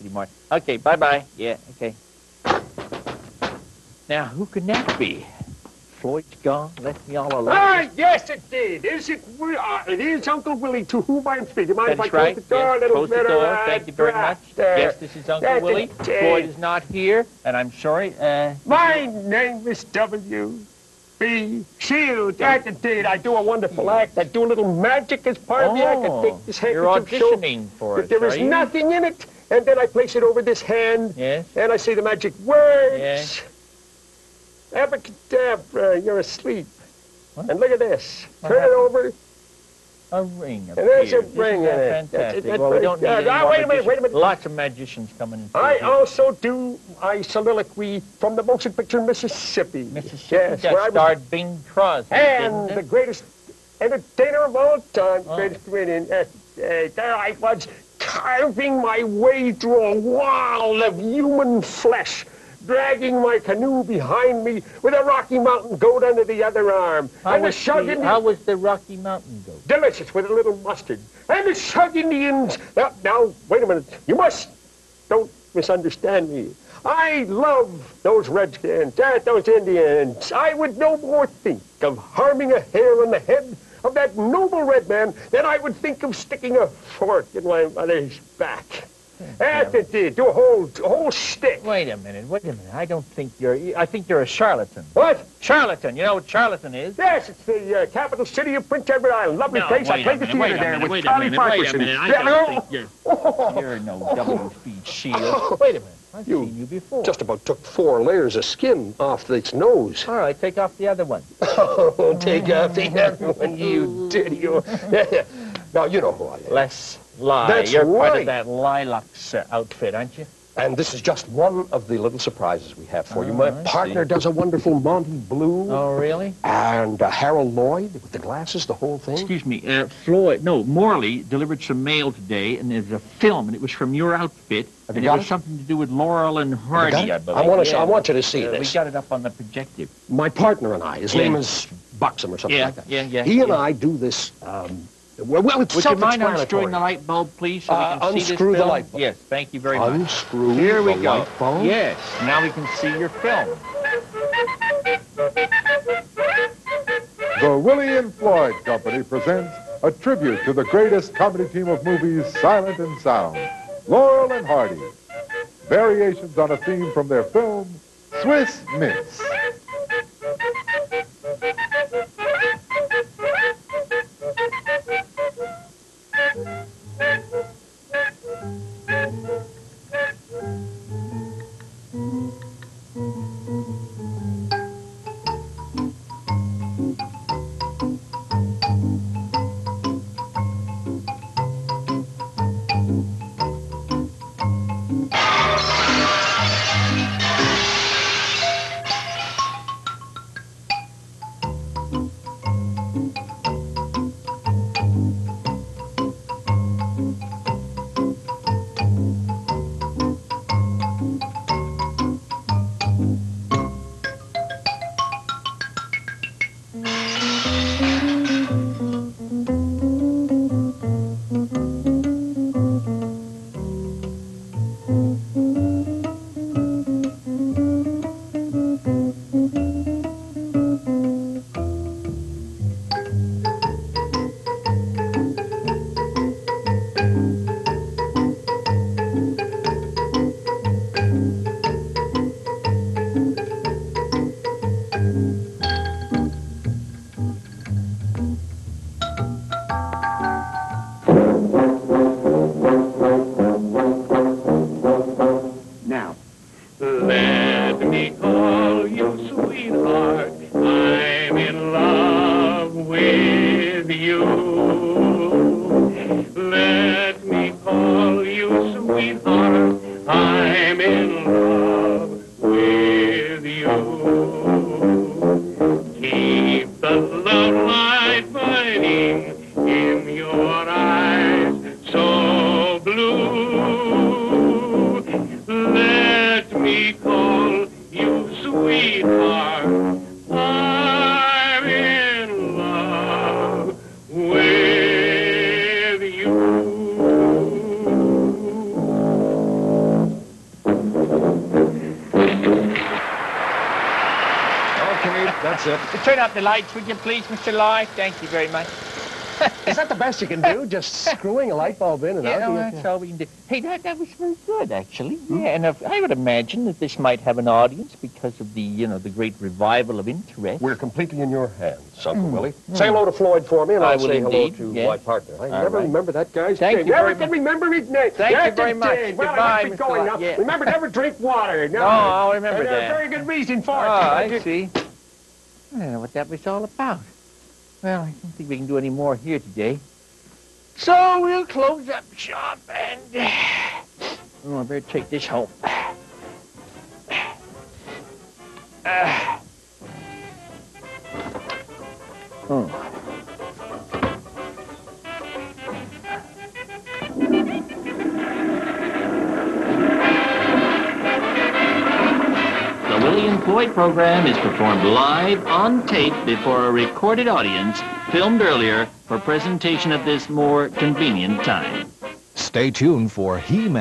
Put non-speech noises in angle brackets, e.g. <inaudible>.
anymore. Okay, bye-bye. Yeah, okay. Now, who can that be? Floyd's gone, left me all alone. Ah, yes, it did. Is it? Uh, it is Uncle Willie to whom I'm speaking. Mind That if I is close the door yes, a little close bit? the door. Uh, Thank you very much. there. Yes, this is Uncle That's Willie. it. Floyd is not here, and I'm sorry. Uh, My name is W. B. Shield. That's it did. I do a wonderful act. I do a little magic as part of the act. I oh, take this you're handkerchief, show auditioning for that us, there is nothing in it, and then I place it over this hand, Yes. and I say the magic words. Yes. Abracadabra, you're asleep. What? And look at this. What Turn it over. A ring And there's a ring in it. Fantastic. That's well, we don't need good. any Ah, wait a minute, wait a minute. Lots of magicians coming in. I also do my soliloquy from the motion picture Mississippi. Mississippi Yes, where I starred Bing Crosby, and the greatest entertainer of all time, Oh. greatest comedian. Uh, uh, there I was carving my way through a wall of human flesh, dragging my canoe behind me with a Rocky Mountain goat under the other arm. How and was, Shug the, how was the Rocky Mountain goat? delicious with a little mustard. And the Shug Indians, now, now, wait a minute, you must, don't misunderstand me. I love those redskins, those Indians. I would no more think of harming a hair on the head of that noble red man than I would think of sticking a fork in my mother's back. That's it, did. Do a whole, a whole stick. Wait a minute, wait a minute. I don't think you're, I think you're a charlatan. What? Charlatan, you know what charlatan is? Yes, it's the uh, capital city of Prince Edward Island. Lovely No, place. I played the wait theater there minute, with wait a Charlie minute, wait a minute. I don't think you're, you're no W.F. Shield. <laughs> Wait a minute, I've You seen you before. just about took four layers of skin off its nose. All right, take off the other one. <laughs> Oh, take off the other one, you did you. <laughs> now, you know who I am. Les Lye. That's you're part of that lilacs uh, outfit, aren't you? And this is just one of the little surprises we have for you. Oh, My I partner see. does a wonderful Monte Blue. Oh, really? And uh, Harold Lloyd with the glasses, the whole thing. Excuse me, uh, Floyd, no, Morley delivered some mail today, and there's a film, and it was from your outfit, Have and you it got was it? something to do with Laurel and Hardy, got it? I I want to. Yeah. I want you to see Uh, we this. got it up on the projective. My partner and I. His Yeah. name is Buxom or something Yeah, like that. yeah, yeah, He and. I do this. Um, well, well, it's Would you mind unscrewing the light bulb, please, so Uh, we can see unscrew the light bulb. Yes, thank you very much. Unscrew Here we the go. light bulb. Yes, now we can see your film. The Willie and Floyd Company presents a tribute to the greatest comedy team of movies, Silent and Sound, Laurel and Hardy. Variations on a theme from their film, Swiss Miss. I'm in love with you. That's it. Turn out the lights, would you please, Mr. Lloyd? Thank you very much. Is that the best you can do? Just screwing a light bulb in and Yeah, out? well, oh, that's all we can do. Hey, that, that was very good, actually. Hmm? Yeah, and if, I would imagine that this might have an audience because of the, you know, the great revival of interest. We're completely in your hands, Uncle hmm. Willie. Hmm. Say hello to Floyd for me, and Hmm. I I'll will say hello to yes. my partner. I All never right. remember that guy's Thank name. you never can remember his name. Thank yes, you very much. Well, Goodbye, I must be Mr. going yeah. Remember, never drink water. <laughs> No, Oh, I'll remember and that. a very good reason for Oh, it. Ah, <laughs> I see. I don't know what that was all about. Well, I don't think we can do any more here today. So we'll close up shop and... Oh, I better take this home. Ah. Oh. The Willie Floyd program is performed live on tape before a recorded audience filmed earlier for presentation at this more convenient time. Stay tuned for He-Man.